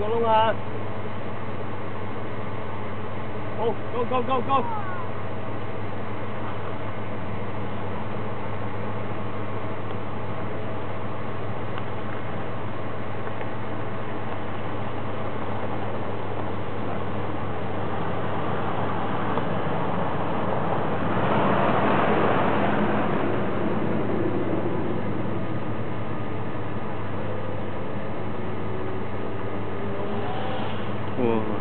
个窿啊！Go go go go go！我